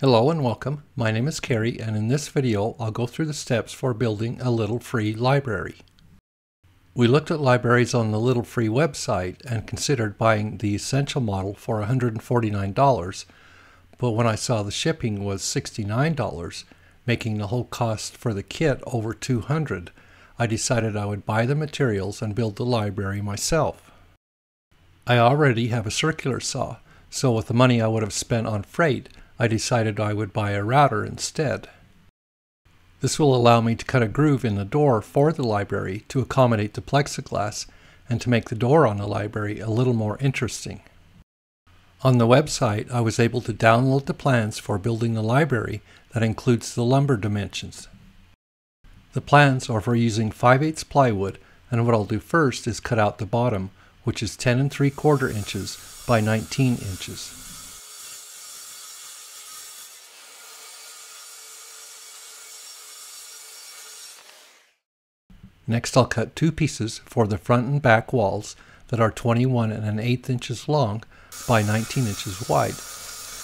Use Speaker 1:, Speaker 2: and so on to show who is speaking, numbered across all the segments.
Speaker 1: Hello and welcome. My name is Kerry and in this video I'll go through the steps for building a Little Free library. We looked at libraries on the Little Free website and considered buying the Essential model for $149, but when I saw the shipping was $69, making the whole cost for the kit over $200, I decided I would buy the materials and build the library myself. I already have a circular saw, so with the money I would have spent on freight, I decided I would buy a router instead. This will allow me to cut a groove in the door for the library to accommodate the plexiglass and to make the door on the library a little more interesting. On the website, I was able to download the plans for building the library that includes the lumber dimensions. The plans are for using 5 8 plywood and what I'll do first is cut out the bottom, which is 10 and 3 quarter inches by 19 inches. Next I'll cut two pieces for the front and back walls that are 21 and an eighth inches long by 19 inches wide.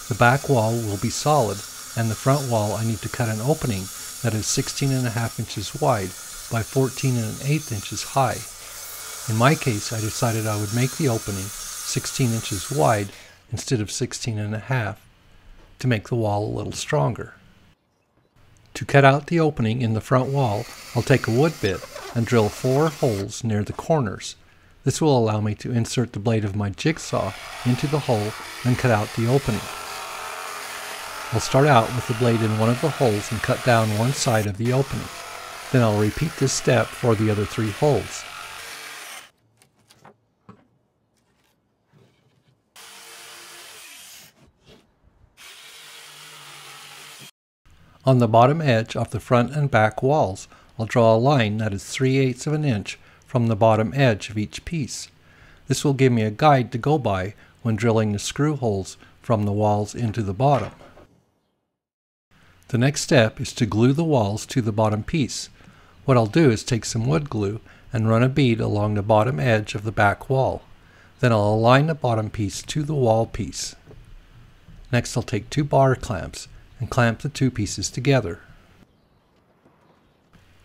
Speaker 1: The back wall will be solid and the front wall I need to cut an opening that is 16 and a half inches wide by 14 and an eighth inches high. In my case I decided I would make the opening 16 inches wide instead of 16 and a half to make the wall a little stronger. To cut out the opening in the front wall, I'll take a wood bit and drill four holes near the corners. This will allow me to insert the blade of my jigsaw into the hole and cut out the opening. I'll start out with the blade in one of the holes and cut down one side of the opening. Then I'll repeat this step for the other three holes. On the bottom edge of the front and back walls, I'll draw a line that is 3 eighths of an inch from the bottom edge of each piece. This will give me a guide to go by when drilling the screw holes from the walls into the bottom. The next step is to glue the walls to the bottom piece. What I'll do is take some wood glue and run a bead along the bottom edge of the back wall. Then I'll align the bottom piece to the wall piece. Next I'll take two bar clamps and clamp the two pieces together.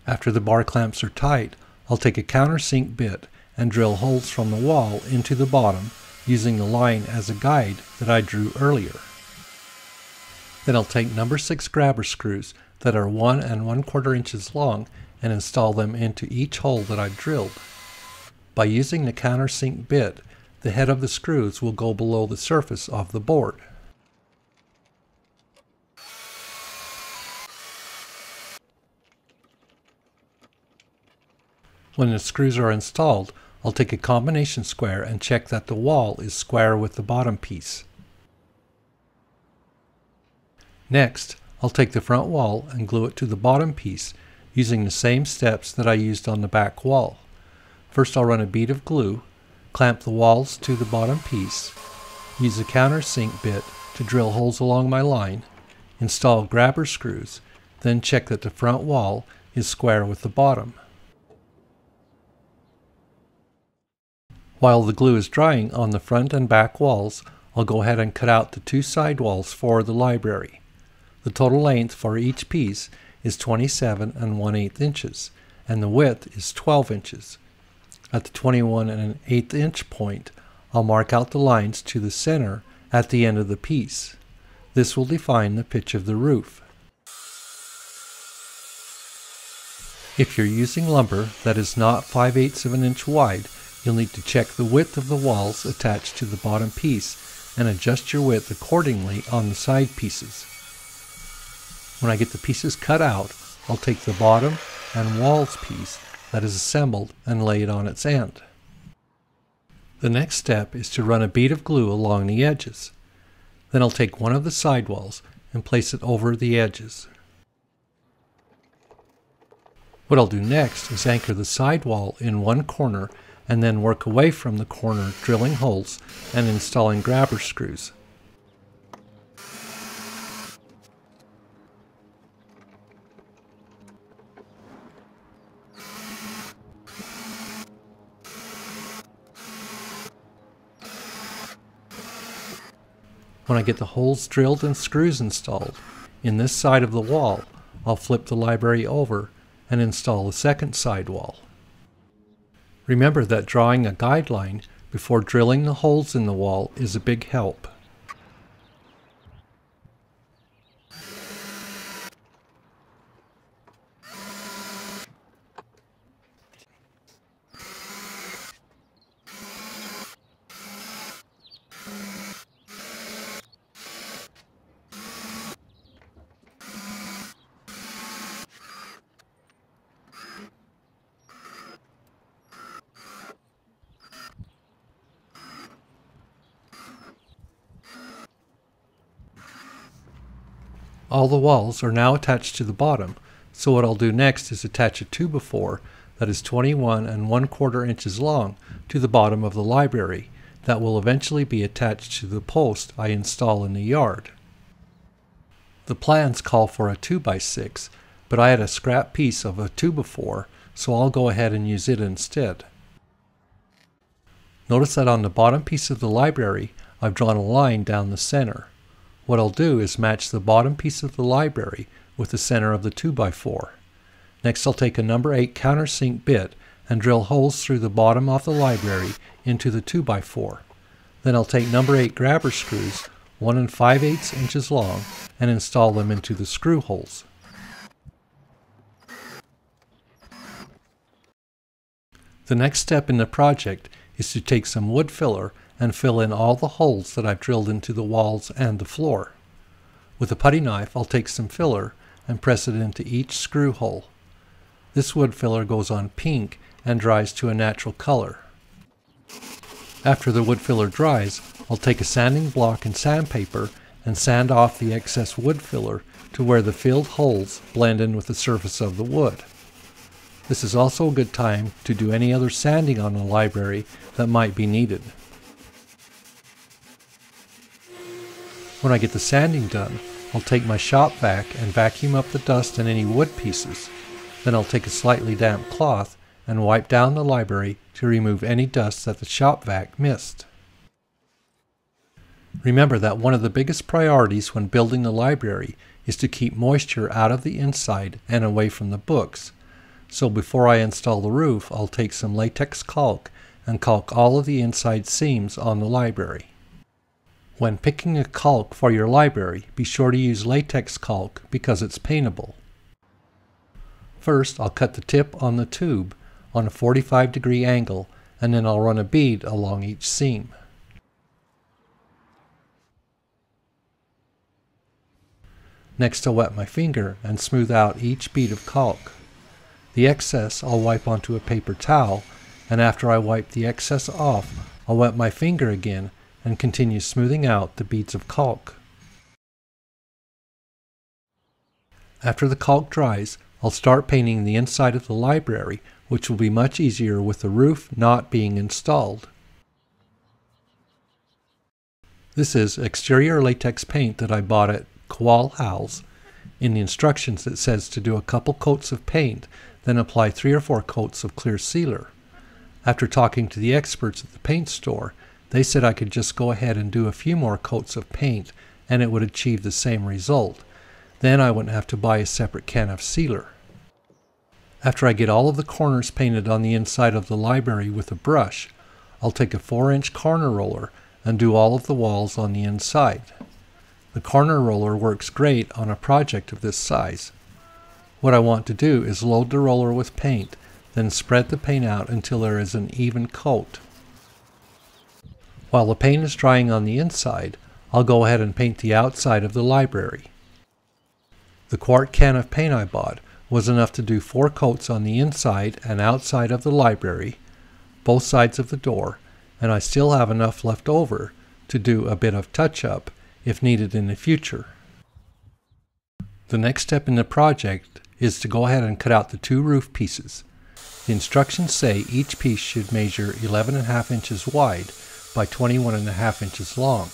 Speaker 1: After the bar clamps are tight, I'll take a countersink bit and drill holes from the wall into the bottom using the line as a guide that I drew earlier. Then I'll take number 6 grabber screws that are 1 and 1 quarter inches long and install them into each hole that I've drilled. By using the countersink bit, the head of the screws will go below the surface of the board. When the screws are installed, I'll take a combination square and check that the wall is square with the bottom piece. Next, I'll take the front wall and glue it to the bottom piece using the same steps that I used on the back wall. First I'll run a bead of glue, clamp the walls to the bottom piece, use a countersink bit to drill holes along my line, install grabber screws, then check that the front wall is square with the bottom. While the glue is drying on the front and back walls, I'll go ahead and cut out the two side walls for the library. The total length for each piece is 27 and 1 8 inches, and the width is 12 inches. At the 21 and an 8 inch point, I'll mark out the lines to the center at the end of the piece. This will define the pitch of the roof. If you're using lumber that is not 5 eighths of an inch wide, You'll need to check the width of the walls attached to the bottom piece and adjust your width accordingly on the side pieces. When I get the pieces cut out, I'll take the bottom and walls piece that is assembled and lay it on its end. The next step is to run a bead of glue along the edges. Then I'll take one of the side walls and place it over the edges. What I'll do next is anchor the side wall in one corner and then work away from the corner drilling holes and installing grabber screws. When I get the holes drilled and screws installed, in this side of the wall, I'll flip the library over and install the second side wall. Remember that drawing a guideline before drilling the holes in the wall is a big help. All the walls are now attached to the bottom, so what I'll do next is attach a 2x4 that is 21 and 1 quarter inches long to the bottom of the library that will eventually be attached to the post I install in the yard. The plans call for a 2x6, but I had a scrap piece of a 2x4, so I'll go ahead and use it instead. Notice that on the bottom piece of the library, I've drawn a line down the center. What I'll do is match the bottom piece of the library with the center of the 2x4. Next I'll take a number 8 countersink bit and drill holes through the bottom of the library into the 2x4. Then I'll take number 8 grabber screws, 1 and 5 eighths inches long, and install them into the screw holes. The next step in the project is to take some wood filler and fill in all the holes that I've drilled into the walls and the floor. With a putty knife, I'll take some filler and press it into each screw hole. This wood filler goes on pink and dries to a natural color. After the wood filler dries, I'll take a sanding block and sandpaper and sand off the excess wood filler to where the filled holes blend in with the surface of the wood. This is also a good time to do any other sanding on the library that might be needed. When I get the sanding done, I'll take my shop vac and vacuum up the dust and any wood pieces. Then I'll take a slightly damp cloth and wipe down the library to remove any dust that the shop vac missed. Remember that one of the biggest priorities when building the library is to keep moisture out of the inside and away from the books. So before I install the roof, I'll take some latex caulk and caulk all of the inside seams on the library. When picking a caulk for your library, be sure to use latex caulk because it's paintable. First, I'll cut the tip on the tube on a 45 degree angle and then I'll run a bead along each seam. Next I'll wet my finger and smooth out each bead of caulk. The excess I'll wipe onto a paper towel and after I wipe the excess off I'll wet my finger again and continue smoothing out the beads of caulk. After the caulk dries, I'll start painting the inside of the library, which will be much easier with the roof not being installed. This is exterior latex paint that I bought at Kwal Howells. In the instructions it says to do a couple coats of paint, then apply three or four coats of clear sealer. After talking to the experts at the paint store, they said I could just go ahead and do a few more coats of paint and it would achieve the same result. Then I wouldn't have to buy a separate can of sealer. After I get all of the corners painted on the inside of the library with a brush, I'll take a 4 inch corner roller and do all of the walls on the inside. The corner roller works great on a project of this size. What I want to do is load the roller with paint, then spread the paint out until there is an even coat. While the paint is drying on the inside, I'll go ahead and paint the outside of the library. The quart can of paint I bought was enough to do four coats on the inside and outside of the library, both sides of the door, and I still have enough left over to do a bit of touch-up if needed in the future. The next step in the project is to go ahead and cut out the two roof pieces. The instructions say each piece should measure 11 and a half inches wide by 21 and a half inches long.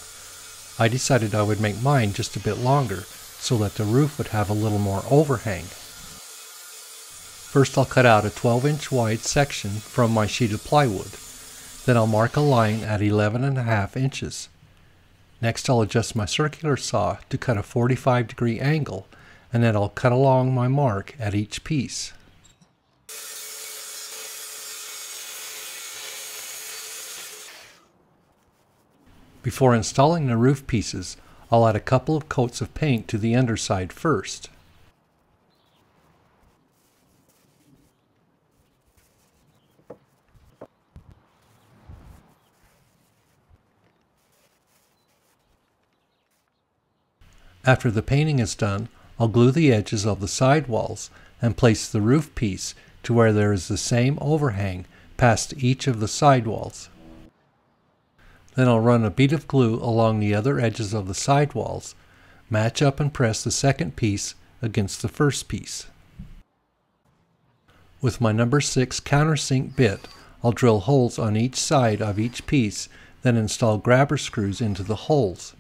Speaker 1: I decided I would make mine just a bit longer so that the roof would have a little more overhang. First I'll cut out a 12 inch wide section from my sheet of plywood. Then I'll mark a line at 11 and a half inches. Next I'll adjust my circular saw to cut a 45 degree angle and then I'll cut along my mark at each piece. Before installing the roof pieces, I'll add a couple of coats of paint to the underside first. After the painting is done, I'll glue the edges of the side walls and place the roof piece to where there is the same overhang past each of the side walls. Then I'll run a bead of glue along the other edges of the side walls, match up and press the second piece against the first piece. With my number 6 countersink bit, I'll drill holes on each side of each piece, then install grabber screws into the holes.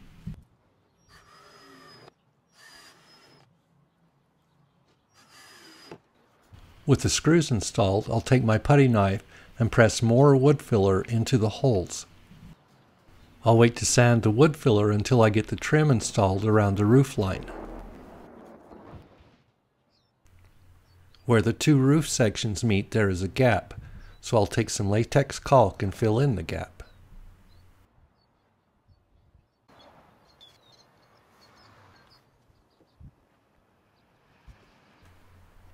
Speaker 1: With the screws installed, I'll take my putty knife and press more wood filler into the holes. I'll wait to sand the wood filler until I get the trim installed around the roof line. Where the two roof sections meet there is a gap, so I'll take some latex caulk and fill in the gap.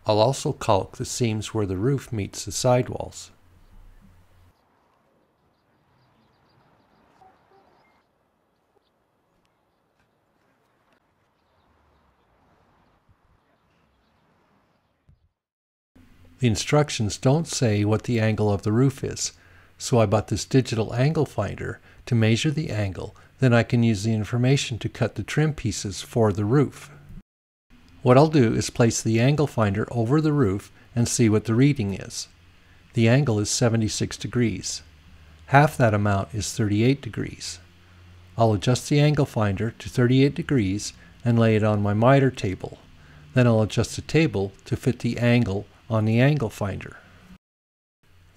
Speaker 1: I'll also caulk the seams where the roof meets the sidewalls. The instructions don't say what the angle of the roof is, so I bought this digital angle finder to measure the angle, then I can use the information to cut the trim pieces for the roof. What I'll do is place the angle finder over the roof and see what the reading is. The angle is 76 degrees. Half that amount is 38 degrees. I'll adjust the angle finder to 38 degrees and lay it on my miter table. Then I'll adjust the table to fit the angle on the angle finder.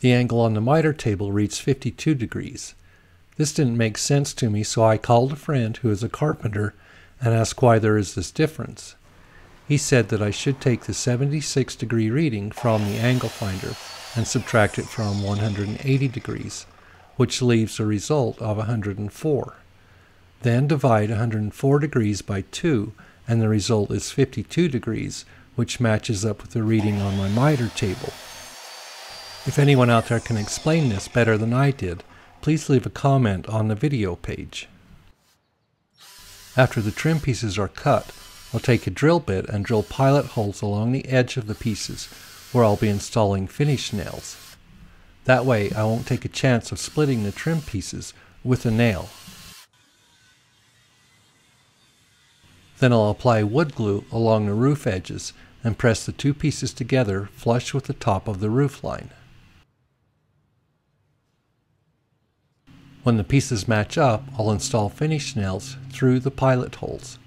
Speaker 1: The angle on the miter table reads 52 degrees. This didn't make sense to me, so I called a friend who is a carpenter and asked why there is this difference. He said that I should take the 76 degree reading from the angle finder and subtract it from 180 degrees, which leaves a result of 104. Then divide 104 degrees by 2 and the result is 52 degrees, which matches up with the reading on my miter table. If anyone out there can explain this better than I did, please leave a comment on the video page. After the trim pieces are cut, I'll take a drill bit and drill pilot holes along the edge of the pieces where I'll be installing finish nails. That way I won't take a chance of splitting the trim pieces with a nail. Then I'll apply wood glue along the roof edges and press the two pieces together flush with the top of the roof line. When the pieces match up, I'll install finish nails through the pilot holes.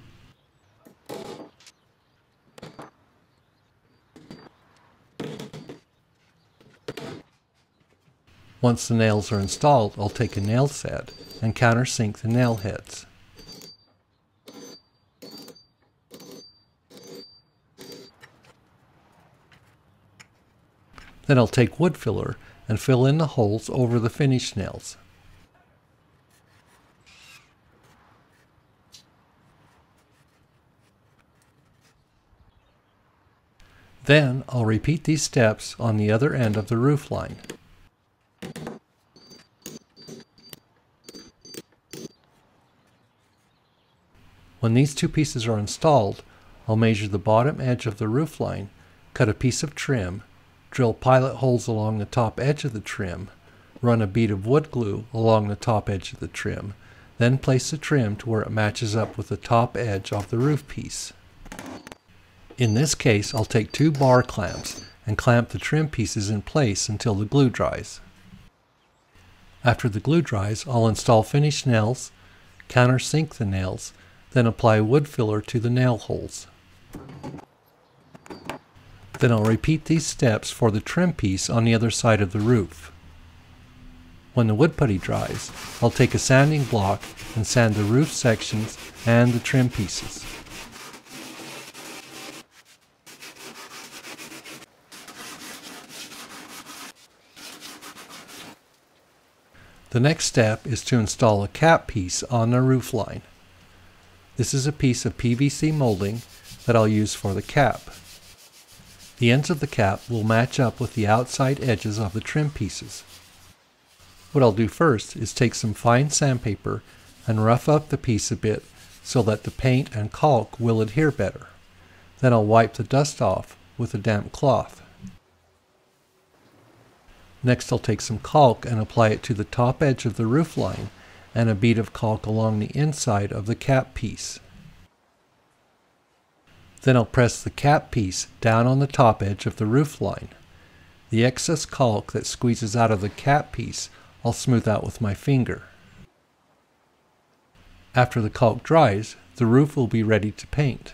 Speaker 1: Once the nails are installed, I'll take a nail set and countersink the nail heads. Then I'll take wood filler and fill in the holes over the finish nails. Then I'll repeat these steps on the other end of the roof line. When these two pieces are installed, I'll measure the bottom edge of the roof line, cut a piece of trim, Drill pilot holes along the top edge of the trim. Run a bead of wood glue along the top edge of the trim. Then place the trim to where it matches up with the top edge of the roof piece. In this case, I'll take two bar clamps and clamp the trim pieces in place until the glue dries. After the glue dries, I'll install finish nails, countersink the nails, then apply wood filler to the nail holes. Then I'll repeat these steps for the trim piece on the other side of the roof. When the wood putty dries, I'll take a sanding block and sand the roof sections and the trim pieces. The next step is to install a cap piece on the roof line. This is a piece of PVC molding that I'll use for the cap. The ends of the cap will match up with the outside edges of the trim pieces. What I'll do first is take some fine sandpaper and rough up the piece a bit so that the paint and caulk will adhere better. Then I'll wipe the dust off with a damp cloth. Next I'll take some caulk and apply it to the top edge of the roof line and a bead of caulk along the inside of the cap piece. Then I'll press the cap piece down on the top edge of the roof line. The excess caulk that squeezes out of the cap piece I'll smooth out with my finger. After the caulk dries, the roof will be ready to paint.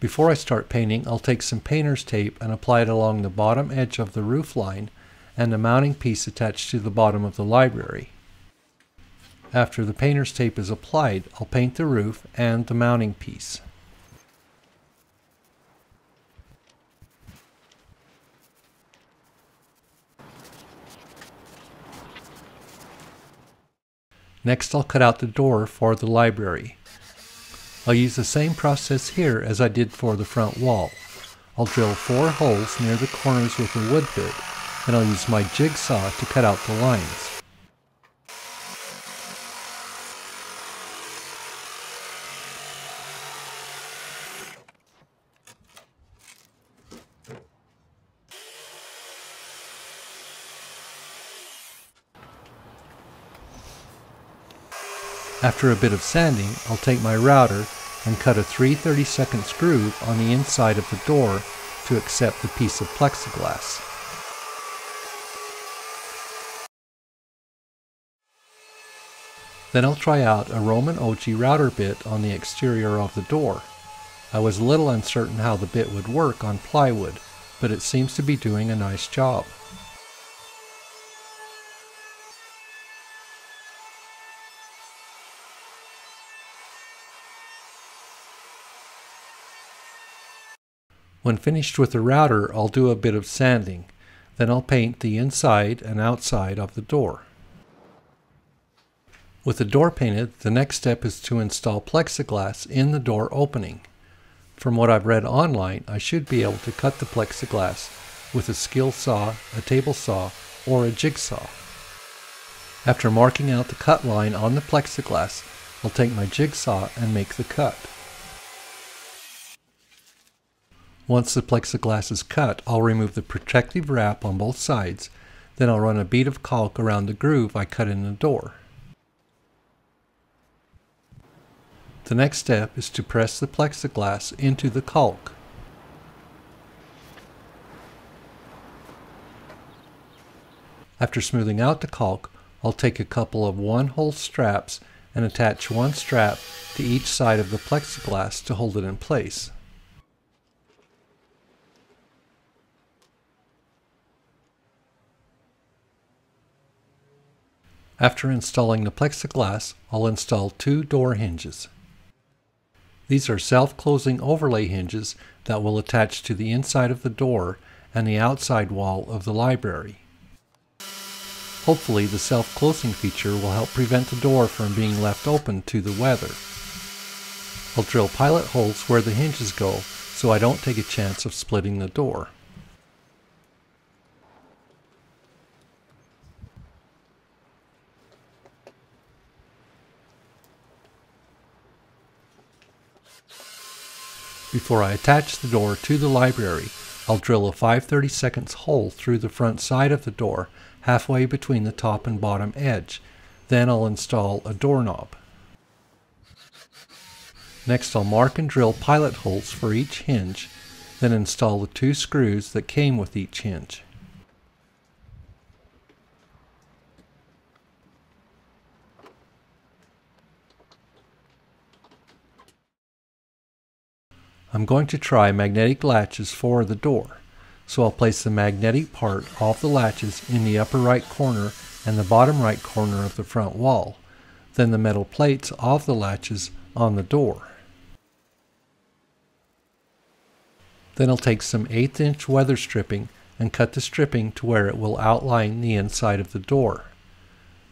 Speaker 1: Before I start painting, I'll take some painter's tape and apply it along the bottom edge of the roof line and the mounting piece attached to the bottom of the library. After the painter's tape is applied, I'll paint the roof and the mounting piece. Next I'll cut out the door for the library. I'll use the same process here as I did for the front wall. I'll drill four holes near the corners with a wood bit, and I'll use my jigsaw to cut out the lines. After a bit of sanding, I'll take my router and cut a 3 32nd groove on the inside of the door to accept the piece of plexiglass. Then I'll try out a Roman ogee router bit on the exterior of the door. I was a little uncertain how the bit would work on plywood, but it seems to be doing a nice job. When finished with the router, I'll do a bit of sanding. Then I'll paint the inside and outside of the door. With the door painted, the next step is to install plexiglass in the door opening. From what I've read online, I should be able to cut the plexiglass with a skill saw, a table saw, or a jigsaw. After marking out the cut line on the plexiglass, I'll take my jigsaw and make the cut. Once the plexiglass is cut, I'll remove the protective wrap on both sides. Then I'll run a bead of caulk around the groove I cut in the door. The next step is to press the plexiglass into the caulk. After smoothing out the caulk, I'll take a couple of one-hole straps and attach one strap to each side of the plexiglass to hold it in place. After installing the plexiglass, I'll install two door hinges. These are self-closing overlay hinges that will attach to the inside of the door and the outside wall of the library. Hopefully the self-closing feature will help prevent the door from being left open to the weather. I'll drill pilot holes where the hinges go so I don't take a chance of splitting the door. Before I attach the door to the library, I'll drill a 5 32 hole through the front side of the door, halfway between the top and bottom edge. Then I'll install a doorknob. Next I'll mark and drill pilot holes for each hinge, then install the two screws that came with each hinge. I'm going to try magnetic latches for the door. so I'll place the magnetic part of the latches in the upper right corner and the bottom right corner of the front wall, then the metal plates of the latches on the door. Then I'll take some 8th inch weather stripping and cut the stripping to where it will outline the inside of the door.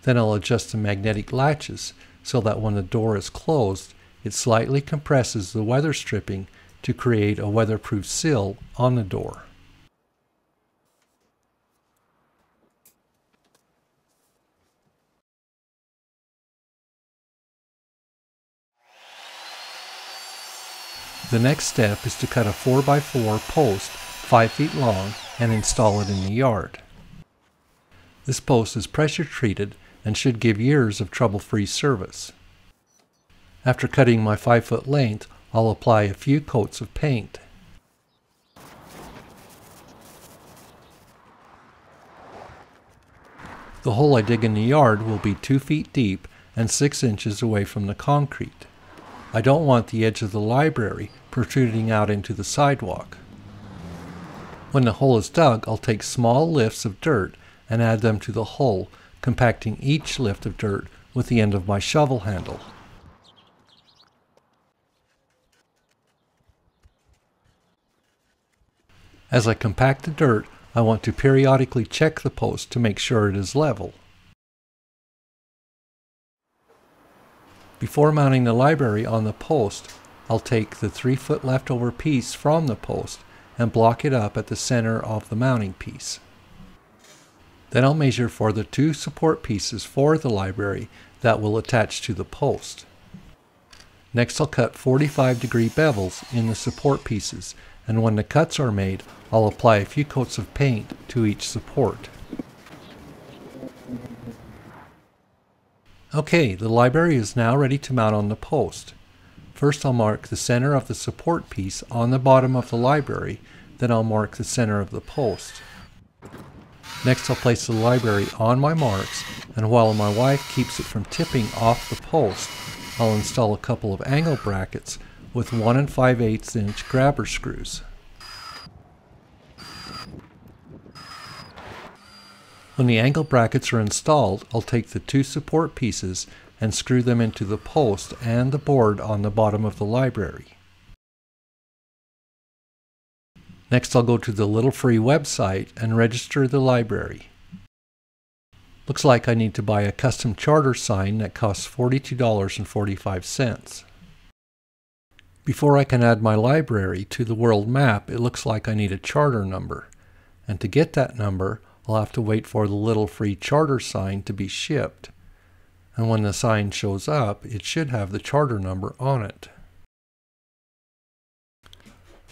Speaker 1: Then I'll adjust the magnetic latches so that when the door is closed, it slightly compresses the weather stripping to create a weatherproof sill on the door. The next step is to cut a 4x4 post 5 feet long and install it in the yard. This post is pressure treated and should give years of trouble-free service. After cutting my 5 foot length, I'll apply a few coats of paint. The hole I dig in the yard will be 2 feet deep and 6 inches away from the concrete. I don't want the edge of the library protruding out into the sidewalk. When the hole is dug, I'll take small lifts of dirt and add them to the hole, compacting each lift of dirt with the end of my shovel handle. As I compact the dirt, I want to periodically check the post to make sure it is level. Before mounting the library on the post, I'll take the 3 foot leftover piece from the post and block it up at the center of the mounting piece. Then I'll measure for the two support pieces for the library that will attach to the post. Next I'll cut 45 degree bevels in the support pieces and when the cuts are made I'll apply a few coats of paint to each support. Okay, the library is now ready to mount on the post. First I'll mark the center of the support piece on the bottom of the library, then I'll mark the center of the post. Next I'll place the library on my marks, and while my wife keeps it from tipping off the post, I'll install a couple of angle brackets with 1 and 5 8 inch grabber screws. When the angle brackets are installed, I'll take the two support pieces and screw them into the post and the board on the bottom of the library. Next I'll go to the Little Free website and register the library. Looks like I need to buy a custom charter sign that costs $42.45. Before I can add my library to the world map, it looks like I need a charter number. And to get that number, I'll have to wait for the Little Free charter sign to be shipped and when the sign shows up, it should have the charter number on it.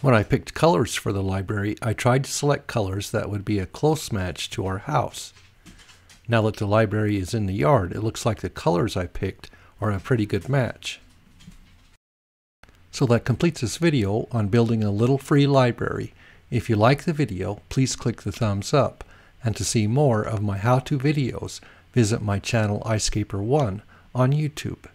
Speaker 1: When I picked colors for the library, I tried to select colors that would be a close match to our house. Now that the library is in the yard, it looks like the colors I picked are a pretty good match. So that completes this video on building a little free library. If you like the video, please click the thumbs up. And to see more of my how-to videos, visit my channel iScaper1 on YouTube.